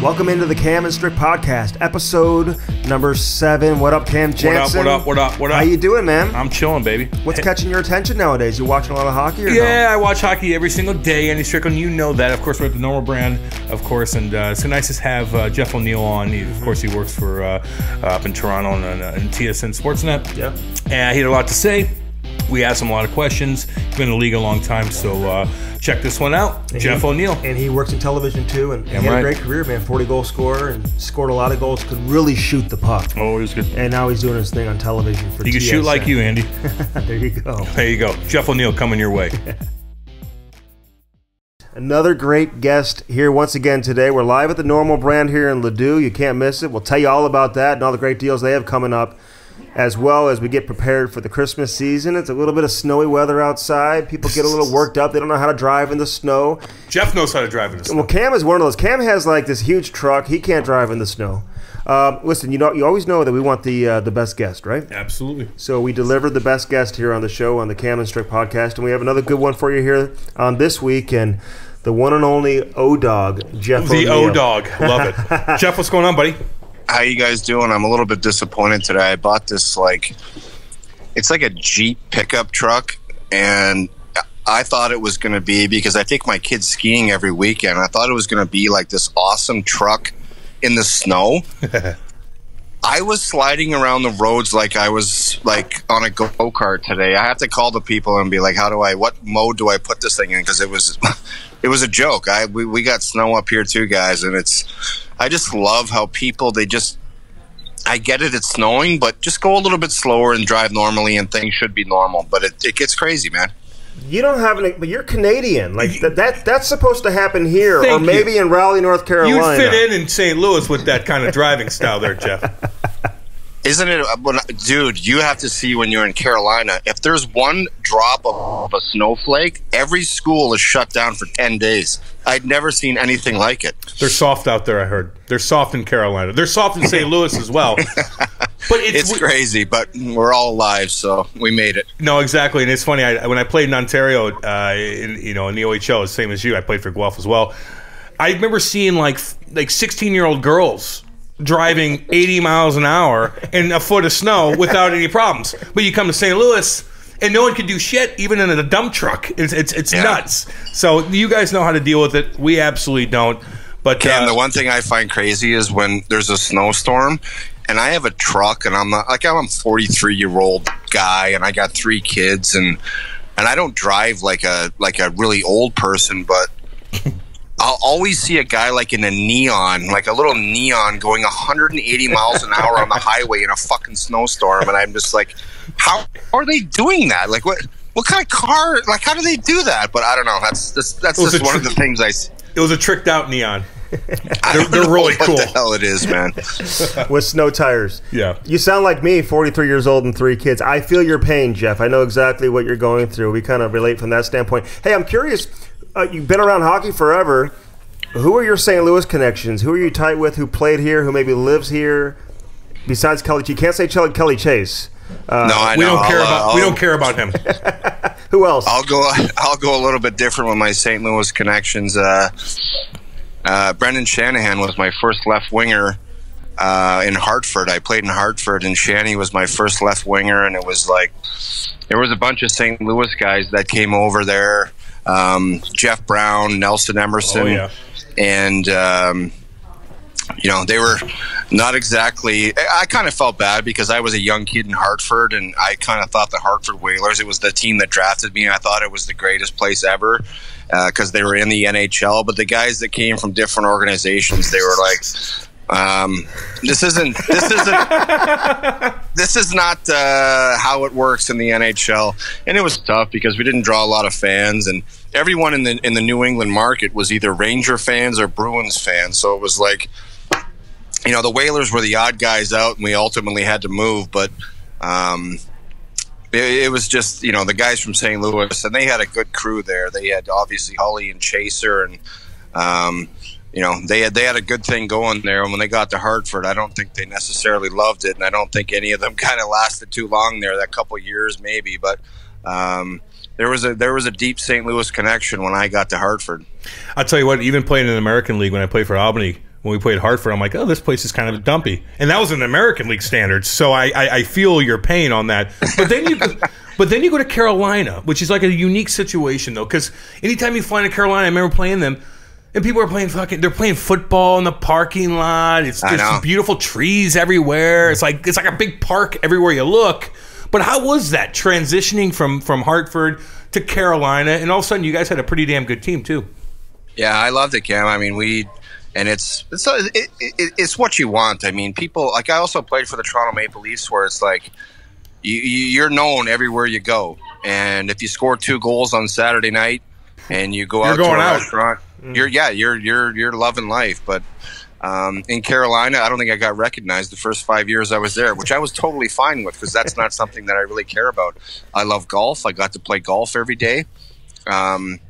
Welcome into the Cam and Strick podcast, episode number seven. What up, Cam Janssen? What up? What up? What up? What up? How you doing, man? I'm chilling, baby. What's catching your attention nowadays? You watching a lot of hockey? Or Yeah, I watch hockey every single day. Andy Strickland, you know that. Of course, we're at the normal brand, of course, and uh, it's so nice to have uh, Jeff O'Neill on. He, of course, he works for uh, up in Toronto and, uh, and TSN Sportsnet. Yeah. And he had a lot to say. We asked him a lot of questions. He's been in the league a long time, so uh, check this one out. Jeff O'Neill. And he works in television too, and he had right. a great career, man. 40 goal scorer and scored a lot of goals. Could really shoot the puck. Oh, he's good. And now he's doing his thing on television for He can shoot like you, Andy. there you go. There you go. Jeff O'Neill coming your way. Another great guest here once again today. We're live at the normal brand here in Ladue. You can't miss it. We'll tell you all about that and all the great deals they have coming up, as well as we get prepared for the Christmas season. It's a little bit of snowy weather outside. People get a little worked up. They don't know how to drive in the snow. Jeff knows how to drive in this. Well, Cam is one of those. Cam has like this huge truck. He can't drive in the snow. Um, listen, you know, you always know that we want the uh, the best guest, right? Absolutely. So we delivered the best guest here on the show on the Cam and Strick podcast, and we have another good one for you here on this week, and the one and only O Dog Jeff. The O Dog. Love it. Jeff, what's going on, buddy? How you guys doing? I'm a little bit disappointed today. I bought this like it's like a Jeep pickup truck and I thought it was going to be because I take my kids skiing every weekend. I thought it was going to be like this awesome truck in the snow. I was sliding around the roads like I was like on a go kart today. I have to call the people and be like, "How do I? What mode do I put this thing in?" Because it was, it was a joke. I we, we got snow up here too, guys, and it's. I just love how people they just. I get it, it's snowing, but just go a little bit slower and drive normally, and things should be normal. But it, it gets crazy, man. You don't have any, but you're Canadian. Like that, that that's supposed to happen here, or maybe you. in Raleigh, North Carolina. You'd fit in in St. Louis with that kind of driving style there, Jeff. Isn't it, uh, dude? You have to see when you're in Carolina. If there's one drop of a snowflake, every school is shut down for ten days. I'd never seen anything like it. They're soft out there, I heard. They're soft in Carolina. They're soft in St. Louis as well. But it's, It's crazy, but we're all alive, so we made it. no, exactly, and it's funny. I, when I played in Ontario, uh, in, you know, in the OHL, same as you, I played for Guelph as well. I remember seeing like like sixteen year old girls driving eighty miles an hour in a foot of snow without any problems. But you come to St. Louis. And no one can do shit, even in a dump truck. It's it's, it's Yeah. nuts. So you guys know how to deal with it. We absolutely don't. But Cam, uh, the one thing I find crazy is when there's a snowstorm, and I have a truck, and I'm not like I'm a 43 year old guy, and I got three kids, and and I don't drive like a like a really old person, but I'll always see a guy like in a neon, like a little neon, going 180 miles an hour on the highway in a fucking snowstorm, and I'm just like, how are they doing that? Like what? What kind of car? Like how do they do that? But I don't know. That's that's, that's just a one of the things I. see. it was a tricked out neon. I don't they're know really what cool. the hell it is, man. with snow tires. Yeah. You sound like me, 43 years old and three kids. I feel your pain, Jeff. I know exactly what you're going through. We kind of relate from that standpoint. Hey, I'm curious. Uh, you've been around hockey forever. Who are your St. Louis connections? Who are you tight with? Who played here? Who maybe lives here? Besides Kelly, you can't say Kelly, Kelly Chase. Uh, no, I know. We don't care I'll, uh, about we I'll- don't care about him. Who else? I'll go. I'll go a little bit different with my St. Louis connections. Uh, uh, Brendan Shanahan was my first left winger uh, in Hartford. I played in Hartford, and Shanny was my first left winger. And it was like there was a bunch of St. Louis guys that came over there. Um, Jeff Brown, Nelson Emerson, Oh, yeah. and um, you know they were not exactly i kind of felt bad because i was a young kid in hartford and i kind of thought the hartford whalers it was the team that drafted me i thought it was the greatest place ever because they were in the nhl but the guys that came from different organizations they were like um, this isn't this isn't this is not uh, how it works in the NHL, and it was tough because we didn't draw a lot of fans, and everyone in the in the New England market was either Ranger fans or Bruins fans. So it was like, you know, the Whalers were the odd guys out, and we ultimately had to move. But um, it, it was just you know the guys from St. Louis, and they had a good crew there. They had obviously Holly and Chaser, and um, you know they had they had a good thing going there. And when they got to Hartford, I don't think they necessarily loved it, and I don't think any of them kind of lasted too long there. That couple years maybe, but. Um, there was a there was a deep St. Louis connection when I got to Hartford. I'll tell you what, even playing in the American League when I played for Albany, when we played Hartford. I'm like, oh, this place is kind of dumpy, and that was an American League standards. So I, I, I feel your pain on that. But then you. But then you go to Carolina, which is like a unique situation though, because anytime you fly to Carolina, I remember playing them, and people are playing fucking. They're playing football in the parking lot. It's just beautiful trees everywhere. It's like it's like a big park everywhere you look. But how was that transitioning from from Hartford to Carolina, and all of a sudden you guys had a pretty damn good team too? Yeah, I loved it, Cam. I mean, we and it's it's uh, it, it, it's what you want. I mean, people like I also played for the Toronto Maple Leafs, where it's like you, you- you're known everywhere you go, and if you score two goals on Saturday night and you go You're out going to a out. restaurant, you're yeah, you're you're you're loving life. But um, in Carolina, I don't think I got recognized the first five years I was there, which I was totally fine with because that's not something that I really care about. I love golf. I got to play golf every day. Um,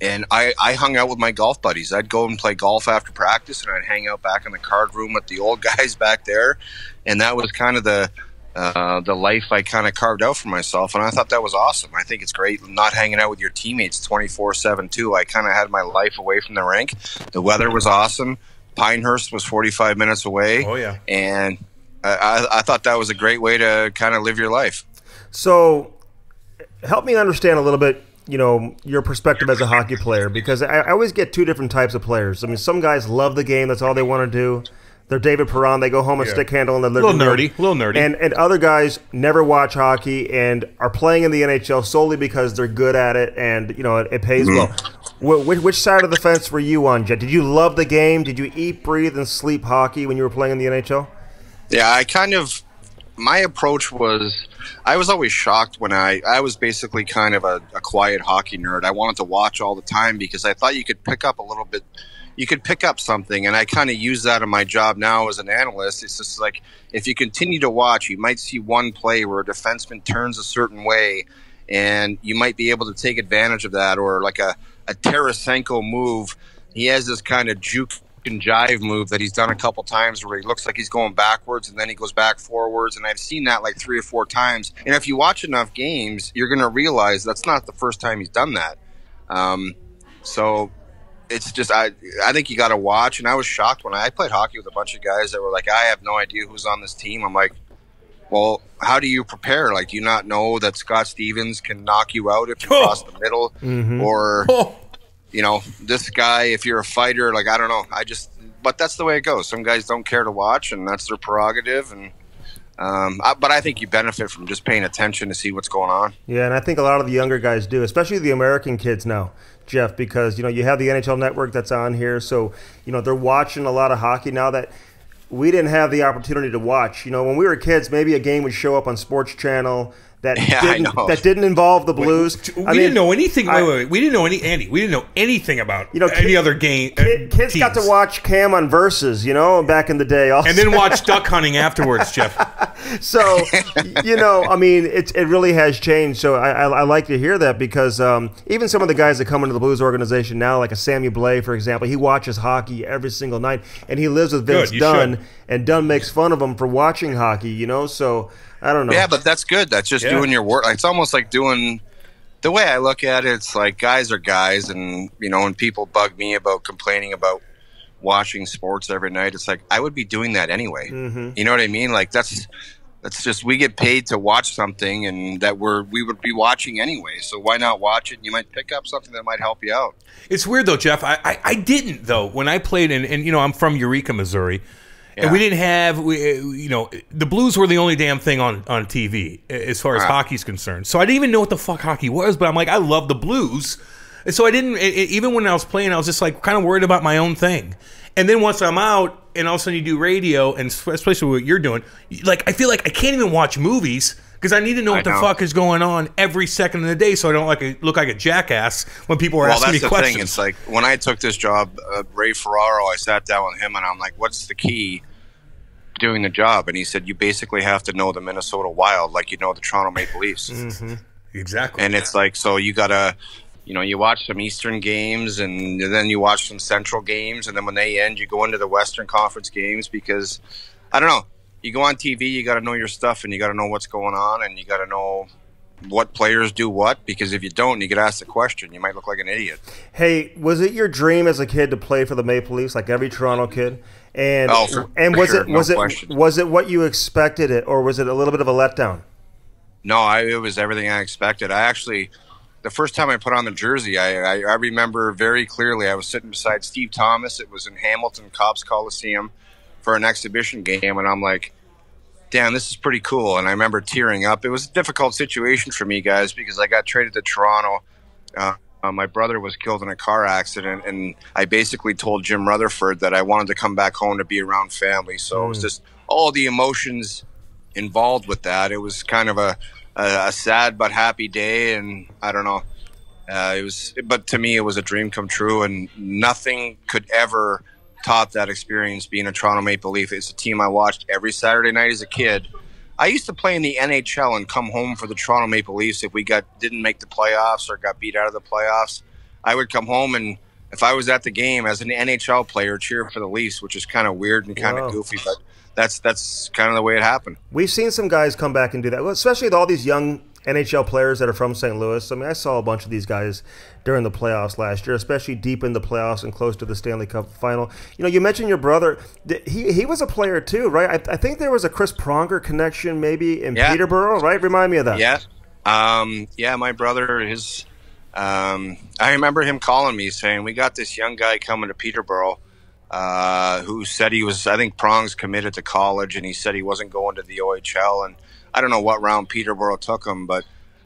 and I, I hung out with my golf buddies. I'd go and play golf after practice, and I'd hang out back in the card room with the old guys back there, and that was kind of the uh, the life I kind of carved out for myself, and I thought that was awesome. I think it's great not hanging out with your teammates twenty four seven too. I kind of had my life away from the rink. The weather was awesome. Pinehurst was forty five minutes away. Oh, yeah. and I, I, I thought that was a great way to kind of live your life. So, help me understand a little bit, you know, your perspective as a hockey player, because I, I always get two different types of players. I mean, some guys love the game; that's all they want to do. They're David Perron. They go home and Yeah. stick handle in the Little living room. nerdy, little nerdy. And and other guys never watch hockey and are playing in the NHL solely because they're good at it and you know it, it pays mm-hmm. well. Which, which side of the fence were you on, Jeff? Did you love the game? Did you eat, breathe, and sleep hockey when you were playing in the NHL? Yeah, I kind of my approach was I was always shocked when I I was basically kind of a, a quiet hockey nerd. I wanted to watch all the time because I thought you could pick up a little bit you could pick up something and I kind of use that in my job now as an analyst. It's just like if you continue to watch, you might see one play where a defenseman turns a certain way and you might be able to take advantage of that or like a, a Tarasenko move. He has this kind of juke and jive move that he's done a couple times where he looks like he's going backwards and then he goes back forwards and I've seen that like three or four times. And if you watch enough games, you're going to realize that's not the first time he's done that. Um, so it's just I I think you got to watch. And I was shocked when I, I played hockey with a bunch of guys that were like, I have no idea who's on this team. I'm like, well, how do you prepare? Like, do you not know that Scott Stevens can knock you out if you Oh. cross the middle, mm-hmm. or Oh, you know, this guy, if you're a fighter, like I don't know. I just, but that's the way it goes. Some guys don't care to watch, and that's their prerogative. And um, I, but I think you benefit from just paying attention to see what's going on. Yeah, and I think a lot of the younger guys do, especially the American kids now, Jeff, because you know you have the NHL Network that's on here, so you know they're watching a lot of hockey now that we didn't have the opportunity to watch. You know, when we were kids, maybe a game would show up on Sports Channel that Yeah, didn't that didn't involve the Blues. we I mean, didn't know anything. I- wait, wait, wait. We didn't know any Andy. We didn't know anything about You know, any kid- other game. uh, Kid, kids got to watch Cam on Versus, you know, back in the day. Also. and then watch duck hunting afterwards, Jeff. so you know i mean it, it really has changed so I, I, I like to hear that because um, even some of the guys that come into the blues organization now like a sammy Blais for example he watches hockey every single night and he lives with vince Good, dunn should. and dunn makes fun of him for watching hockey you know so i don't know Yeah, but that's good. That's just Yeah. doing your work. It's almost like doing. The way I look at it, it's like guys are guys, and you know, when people bug me about complaining about watching sports every night, it's like I would be doing that anyway. Mm-hmm. You know what I mean? Like that's that's just we get paid to watch something, and that we're we would be watching anyway. So why not watch it? You might pick up something that might help you out. It's weird though, Jeff. I, I, I didn't though when I played in, and you know I'm from Eureka, Missouri, and we didn't have we, uh, you know the Blues were the only damn thing on on TV as far as Right. hockey's concerned. So I didn't even know what the fuck hockey was, but I'm like I love the Blues, and so I didn't e- even when I was playing, I was just like kind of worried about my own thing. And then once I'm out, and all of a sudden you do radio, and especially what you're doing, like I feel like I can't even watch movies. Because I need to know I what the know. fuck is going on every second of the day, so I don't like a, look like a jackass when people are Well, asking that's me the questions. thing. It's like when I took this job, uh, Ray Ferraro. I sat down with him and I'm like, "What's the key doing the job?" And he said, "You basically have to know the Minnesota Wild like you know the Toronto Maple Leafs." Mm-hmm. Exactly. And it's like, so you gotta, you know, you watch some Eastern games and then you watch some Central games, and then when they end, you go into the Western Conference games because I don't know. You go on TV, you got to know your stuff, and you got to know what's going on, and you got to know what players do what because if you don't, you get asked a question, you might look like an idiot. Hey, was it your dream as a kid to play for the Maple Leafs, like every Toronto kid? And Oh, for- and for was sure, it no was it question. was it what you expected it, or was it a little bit of a letdown? No, I, it was everything I expected. I actually, the first time I put on the jersey, I, I, I remember very clearly. I was sitting beside Steve Thomas. It was in Hamilton Copps Coliseum for an exhibition game, and I'm like, "Damn, this is pretty cool." And I remember tearing up. It was a difficult situation for me, guys, because I got traded to Toronto. Uh, uh, my brother was killed in a car accident, and I basically told Jim Rutherford that I wanted to come back home to be around family. So it was just all the emotions involved with that. It was kind of a, a, a sad but happy day, and I don't know. Uh, it was, but to me, it was a dream come true, and nothing could ever top that experience. Being a Toronto Maple Leaf, it's a team I watched every Saturday night as a kid. I used to play in the NHL and come home for the Toronto Maple Leafs if we got didn't make the playoffs or got beat out of the playoffs. I would come home and if I was at the game as an NHL player, cheer for the Leafs, which is kind of weird and kind of goofy, but that's that's kind of the way it happened. We've seen some guys come back and do that, especially with all these young NHL players that are from St. Louis. I mean, I saw a bunch of these guys during the playoffs last year, especially deep in the playoffs and close to the Stanley Cup final. You know, you mentioned your brother. He, he was a player too, right? I, I think there was a Chris Pronger connection maybe in Yeah. Peterborough, right? Remind me of that. Yeah. Um, yeah, my brother, his, um, I remember him calling me saying, We got this young guy coming to Peterborough uh, who said he was, I think Prong's committed to college and he said he wasn't going to the OHL. And I don't know what round Peterborough took him, but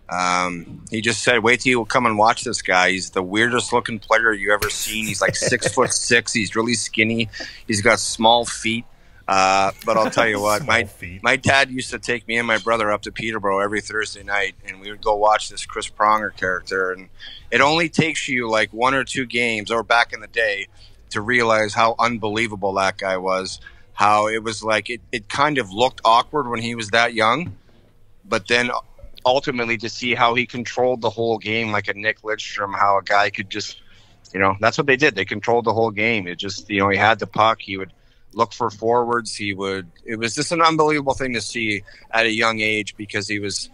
um, he just said, Wait till you come and watch this guy. He's the weirdest looking player you ever seen. He's like six foot six. He's really skinny. He's got small feet. Uh, but I'll tell you what, my feet. my dad used to take me and my brother up to Peterborough every Thursday night, and we would go watch this Chris Pronger character. And it only takes you like one or two games, or back in the day, to realize how unbelievable that guy was. How it was like it, it kind of looked awkward when he was that young, but then ultimately to see how he controlled the whole game like a Nick Lidstrom, how a guy could just, you know, that's what they did. They controlled the whole game. It just, you know, he had the puck. He would look for forwards. He would. It was just an unbelievable thing to see at a young age because he was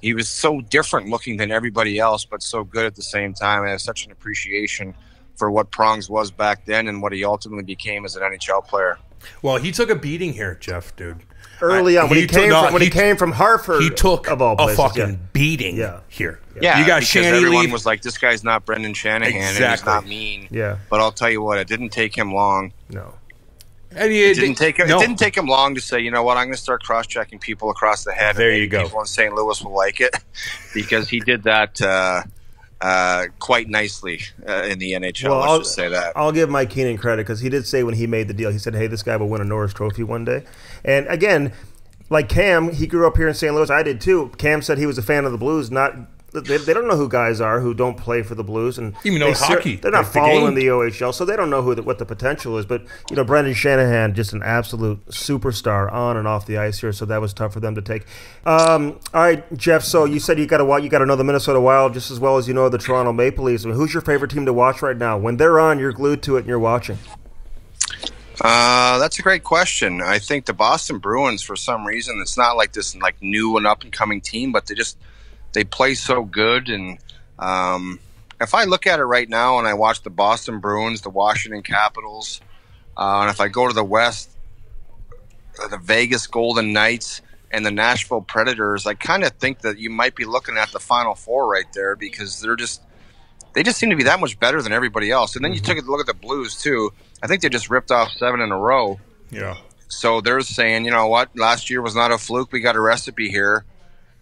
he was so different looking than everybody else, but so good at the same time. I have such an appreciation for what Prongs was back then and what he ultimately became as an NHL player. Well, he took a beating here, Jeff, dude. Early I- on, when he, he came no, from, when he, he- came from Hartford, He took of all a fucking yeah. beating Yeah. here. Yeah, you got because Shanny everyone Leaf. was like, "This guy's not Brendan Shanahan, and he's not mean." Yeah, But I'll tell you what, it didn't take him long. no. and he It didn't take him. no. It didn't take him long to say, you know what, I'm going to start cross-checking people across the head. There maybe you go. People in St. Louis will like it because he did that uh, uh, quite nicely uh, in the NHL. Well, I'll- just say that. I'll give Mike Keenan credit because he did say when he made the deal, he said, "Hey, this guy will win a Norris Trophy one day." And again, like Cam, he grew up here in St. Louis. I did too. Cam said he was a fan of the Blues. Not they, they don't know who guys are who don't play for the Blues, and Even know they hockey, They're not like the following game. the, OHL, so they don't know who the, what the potential is. But you know, Brendan Shanahan, just an absolute superstar on and off the ice here. So that was tough for them to take. Um, all right, Jeff. So you said you got to you got to know the Minnesota Wild just as well as you know the Toronto Maple Leafs. I mean, who's your favorite team to watch right now? When they're on, you're glued to it and you're watching. Uh, that's a great question. I think the Boston Bruins, for some reason, it's not like this like new and up and coming team, but they just they play so good. And um, if I look at it right now and I watch the Boston Bruins, the Washington Capitals, uh, and if I go to the West, uh, the Vegas Golden Knights and the Nashville Predators, I kind of think that you might be looking at the Final Four right there because they're just they just seem to be that much better than everybody else. And then you take a look at the Blues too. I think they just ripped off seven in a row. yeah. So they're saying, you know what, last year was not a fluke. We got a recipe here.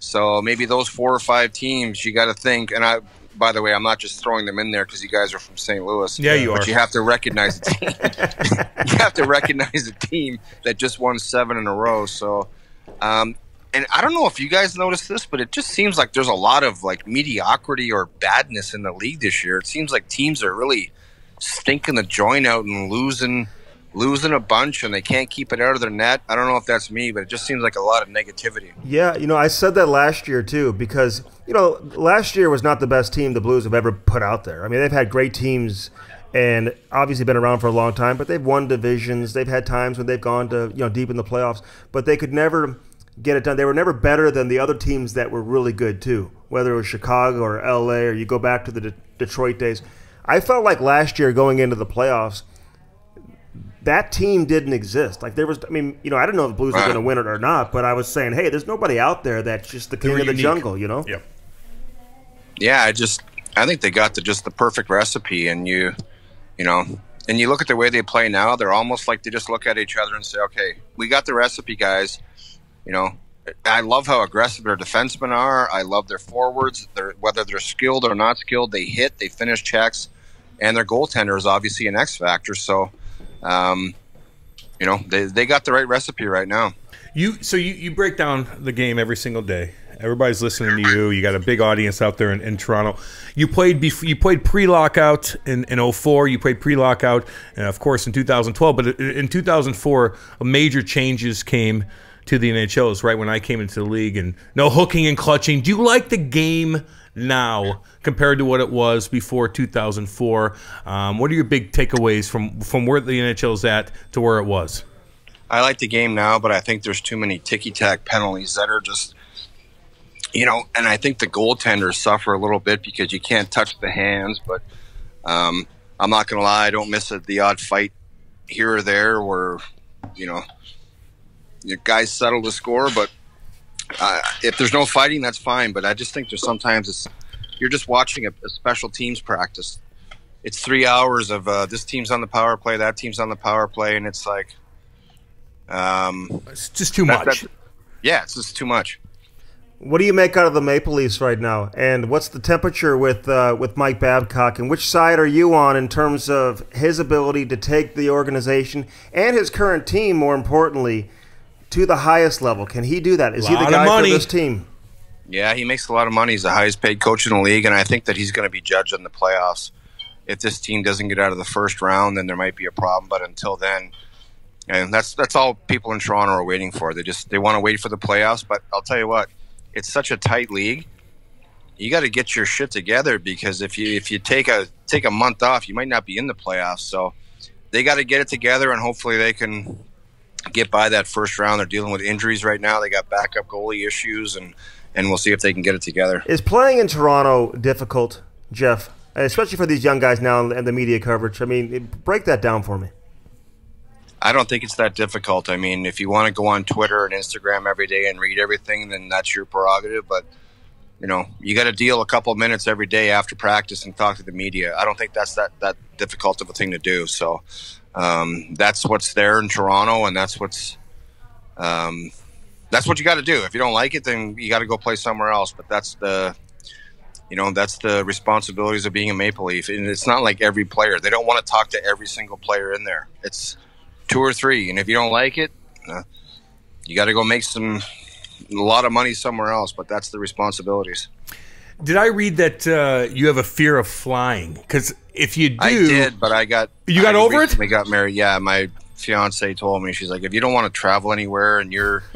So maybe those four or five teams, you got to think. And I, by the way, I'm not just throwing them in there because you guys are from St. Louis. Yeah, you but are. you have to recognize the team. you have to recognize the team that just won seven in a row. So, um, and I don't know if you guys noticed this, but it just seems like there's a lot of like mediocrity or badness in the league this year. It seems like teams are really stinking the joint out and losing losing a bunch and they can't keep it out of their net. I don't know if that's me, but it just seems like a lot of negativity. Yeah, you know, I said that last year too because you know last year was not the best team the Blues have ever put out there. I mean, they've had great teams and obviously been around for a long time, but they've won divisions. They've had times when they've gone to you know deep in the playoffs, but they could never get it done. They were never better than the other teams that were really good too, whether it was Chicago or LA or you go back to the De- Detroit days. I felt like last year going into the playoffs, that team didn't exist. Like there was, I mean, you know, I don't know if the Blues are going to win it or not, but I was saying, hey, there's nobody out there that's just the king were of the unique. jungle, you know? Yep. Yeah, I just I think they got the just the perfect recipe, and you, you know, and you look at the way they play now. They're almost like they just look at each other and say, "Okay, we got the recipe, guys." You know, I love how aggressive their defensemen are. I love their forwards. They're, whether they're skilled or not skilled, they hit, they finish checks, and their goaltender is obviously an X factor. So, um, you know, they they got the right recipe right now. You so you, you break down the game every single day. Everybody's listening to you. You got a big audience out there in, in Toronto. You played bef- you played pre-lockout in, in 04. You played pre-lockout, and of course, in 2012. But in 2004, major changes came to the NHLs right when I came into the league, and no hooking and clutching. Do you like the game now compared to what it was before 2004? Um, what are your big takeaways from from where the NHL is at to where it was? I like the game now, but I think there's too many ticky tack penalties that are just, you know, and I think the goaltenders suffer a little bit because you can't touch the hands. But um, I'm not going to lie, I don't miss a, the odd fight here or there where, you know, your guys settle the score. But uh, if there's no fighting, that's fine. But I just think there's sometimes it's you're just watching a, a special teams practice. It's three hours of uh, this team's on the power play, that team's on the power play, and it's like. Um, It's just too that- much. that- yeah, it's just too much. What do you make out of the Maple Leafs right now? And what's the temperature with uh, with Mike Babcock? And which side are you on in terms of his ability to take the organization and his current team, more importantly, to the highest level? Can he do that? Is he the of guy for this team? Yeah, he makes a lot of money. He's the highest paid coach in the league, and I think that he's going to be judged in the playoffs. If this team doesn't get out of the first round, then there might be a problem. But until then, and that's that's all people in Toronto are waiting for. They just they want to wait for the playoffs. But I'll tell you what, it's such a tight league. You got to get your shit together because if you if you take a take a month off, you might not be in the playoffs. So they got to get it together, and hopefully they can get by that first round. They're dealing with injuries right now. They got backup goalie issues, and and we'll see if they can get it together. Is playing in Toronto difficult, Jeff? Especially for these young guys now and the media coverage. I mean, break that down for me. I don't think it's that difficult. I mean, if you want to go on Twitter and Instagram every day and read everything, then that's your prerogative. But you know, you got to deal a couple of minutes every day after practice and talk to the media. I don't think that's that that difficult of a thing to do. So um, that's what's there in Toronto, and that's what's um, that's what you got to do. If you don't like it, then you got to go play somewhere else. But that's the you know that's the responsibilities of being a Maple Leaf, and it's not like every player. They don't want to talk to every single player in there. It's two or three, and if you don't like it, uh, you got to go make some a lot of money somewhere else. But that's the responsibilities. Did I read that uh, you have a fear of flying? Because if you do, I did, but I got You got I over it? recently got married. Yeah, my fiance told me she's like, if you don't want to travel anywhere and your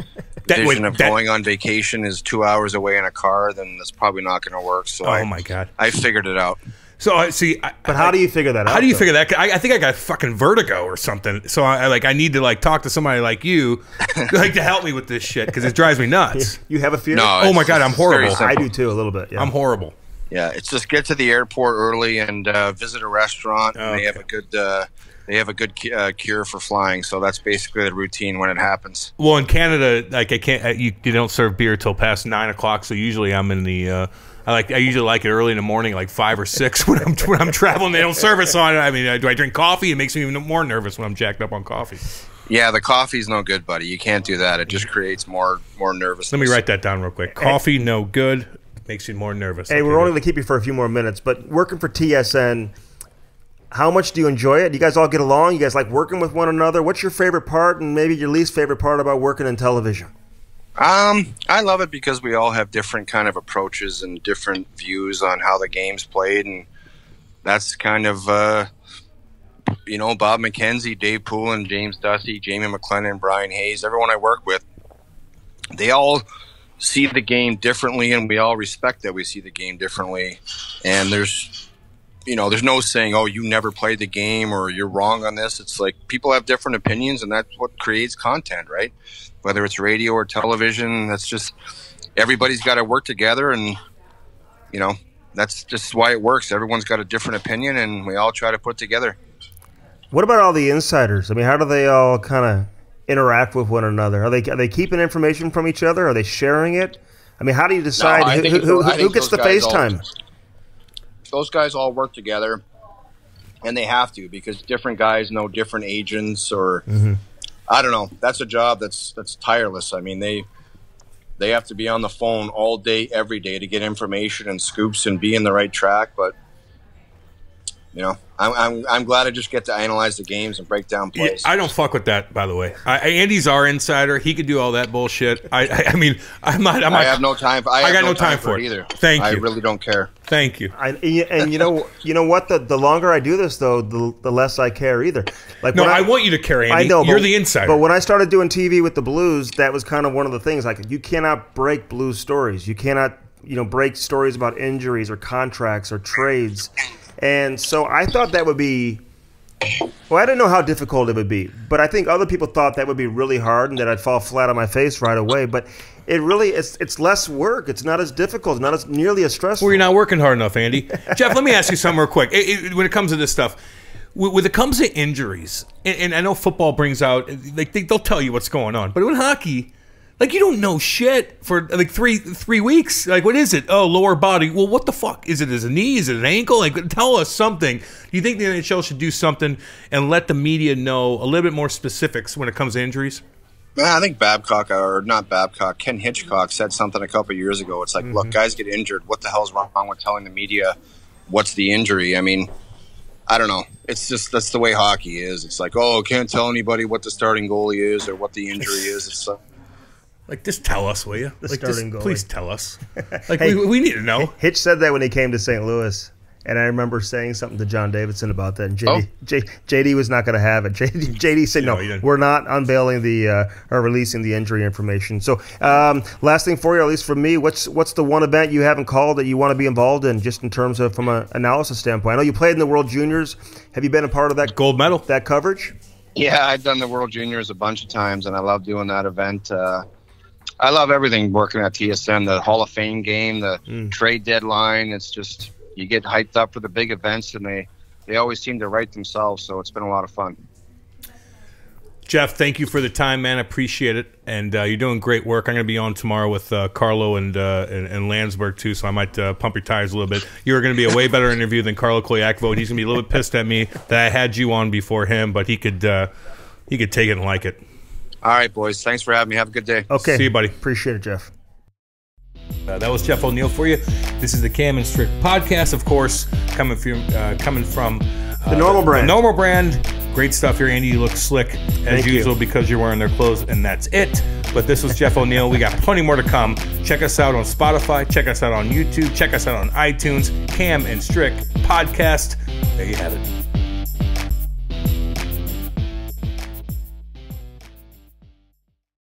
That- vision wait, of that- going on vacation is two hours away in a car, then that's probably not going to work. So Oh I, my god! I figured it out. So I see. I, But how do you figure that out? How do you though? figure that? I, I think I got fucking vertigo or something. So I, I like I need to like talk to somebody like you, like to help me with this shit because it drives me nuts. You have a fear? No, Oh my God, I'm horrible. I do too, a little bit. Yeah. I'm horrible. Yeah, it's just get to the airport early and uh, visit a restaurant. And They have a good uh, they have a good uh, cure for flying. So that's basically the routine when it happens. Well, in Canada, like I can't. You, you don't serve beer till past nine o'clock. So usually I'm in the. Uh, I like. I usually like it early in the morning, like five or six when I'm when I'm traveling. They don't serve it. So I, I mean, do I drink coffee? It makes me even more nervous when I'm jacked up on coffee. Yeah, the coffee's no good, buddy. You can't do that. It just creates more more nervousness. Let me write that down real quick. Coffee, no good. Makes you more nervous. Hey, Okay, we're only going to keep you for a few more minutes, but working for TSN, how much do you enjoy it? Do you guys all get along? You guys like working with one another? What's your favorite part and maybe your least favorite part about working in television? Um, I love it because we all have different kind of approaches and different views on how the game's played, and that's kind of uh, you know Bob McKenzie, Dave Poulin, James Duthie, Jamie McLennan, Bryan Hayes, everyone I work with. They all see the game differently, and we all respect that we see the game differently. And there's you know, there's no saying, "Oh, you never played the game" or "You're wrong on this." It's like people have different opinions, and that's what creates content, right? Whether it's radio or television, that's just everybody's got to work together, and you know, that's just why it works. Everyone's got a different opinion, and we all try to put together. What about all the insiders? I mean, how do they all kind of interact with one another? Are they are they keeping information from each other? Are they sharing it? I mean, how do you decide No, I who, who, who, gets the FaceTime? those guys all work together and they have to because different guys know different agents or mm-hmm. I don't know. That's a job that's that's tireless. I mean, they they have to be on the phone all day every day to get information and scoops and be in the right track, but you know, I'm, I'm, I'm glad I just get to analyze the games and break down Yeah, plays. I don't fuck with that, by the way. I, I- Andy's our insider. He could do all that bullshit. I, I, I mean, I'm not. I'm I have no time. For, I, have got no time for it. either. Thank I you. I really don't care. Thank you. I, and you know, you know what? The, the longer I do this, though, the, the less I care either. Like No, when I, want you to carry. Andy. I know you're but, the insider. But when I started doing TV with the Blues, that was kind of one of the things. Like you cannot break Blues stories. You cannot, you know, break stories about injuries or contracts or trades. And so I thought that would be. Well, I didn't know how difficult it would be, but I think other people thought that would be really hard and that I'd fall flat on my face right away. But it really, it's it's less work. It's not as difficult. Not as nearly as stressful. well, you're not working hard enough, Andy. Jeff, let me ask you something real quick. It- it- when it comes to this stuff, when it comes to injuries, and, and I know football brings out like they, they'll tell you what's going on, but in hockey. Like you don't know shit for like three three weeks. Like what is it? Oh, lower body. Well, what the fuck is it? Is it a knee? Is it an ankle? Like tell us something. Do you think the NHL should do something and let the media know a little bit more specifics when it comes to injuries? I think Babcock or not Babcock, Ken Hitchcock said something a couple of years ago. It's like, look, mm-hmm. guys get injured. What the hell's wrong with telling the media what's the injury? I mean, I don't know. It's just that's the way hockey is. It's like, oh, can't tell anybody what the starting goalie is or what the injury is. It's like, Like, just tell us, will you? like, starting just, goalie. please tell us. Like, Hey. we, we need to know. Hitch said that when he came to St. Louis, and I remember saying something to John Davidson about that. And JD, Oh. J, JD was not going to have it. JD, JD said, No, "No, we're not unveiling the uh, or releasing the injury information." So, um, last thing for you, at least for me, what's what's the one event you haven't called that you want to be involved in, just in terms of from an analysis standpoint? I know you played in the World Juniors. Have you been a part of that Gold medal. that coverage? yeah, I've done the World Juniors a bunch of times, and I love doing that event. Uh, I love everything working at TSN, the Hall of Fame game, the trade deadline. It's just you get hyped up for the big events, and they they always seem to write themselves. So it's been a lot of fun. Jeff, thank you for the time, man. I appreciate it, and uh, you're doing great work. I'm going to be on tomorrow with uh, Carlo and, uh, and and Landsberg too, so I might uh, pump your tires a little bit. You're going to be a way better interview than Carlo Colaiacovo. And he's going to be a little bit pissed at me that I had you on before him, but he could uh, he could take it and like it. All right, boys. Thanks for having me. Have a good day. Okay, See you, buddy. Appreciate it, Jeff. Uh, that was Jeff O'Neill for you. This is the Cam and Strick podcast, of course, coming from uh, coming from uh, The normal brand. The normal brand. Great stuff here, Andy. You look slick as Thank you. usual because you're wearing their clothes, and that's it. But this was Jeff O'Neill. We got plenty more to come. Check us out on Spotify. Check us out on YouTube. Check us out on iTunes. Cam and Strick podcast. There you have it.